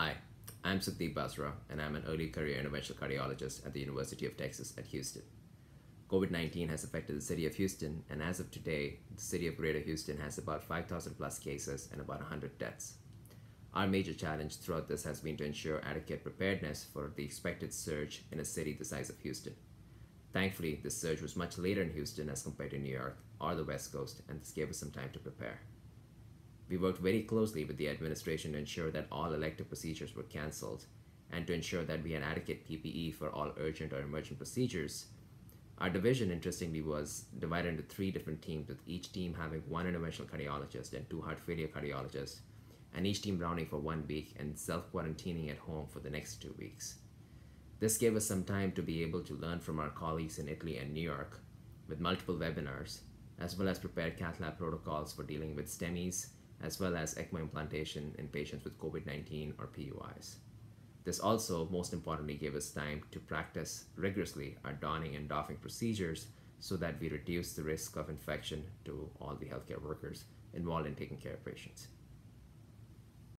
Hi, I'm Sukhdeep Basra, and I'm an early career interventional cardiologist at the University of Texas at Houston. COVID 19 has affected the city of Houston, and as of today, the city of Greater Houston has about 5,000 plus cases and about 100 deaths. Our major challenge throughout this has been to ensure adequate preparedness for the expected surge in a city the size of Houston. Thankfully, this surge was much later in Houston as compared to New York or the West Coast, and this gave us some time to prepare. We worked very closely with the administration to ensure that all elective procedures were canceled and to ensure that we had adequate PPE for all urgent or emergent procedures. Our division, interestingly, was divided into three different teams, with each team having one interventional cardiologist and two heart failure cardiologists, and each team rounding for one week and self quarantining at home for the next two weeks. This gave us some time to be able to learn from our colleagues in Italy and New York with multiple webinars, as well as prepare cath lab protocols for dealing with STEMIs as well as ECMO implantation in patients with COVID 19 or PUIs. This also, most importantly, gave us time to practice rigorously our donning and doffing procedures so that we reduce the risk of infection to all the healthcare workers involved in taking care of patients.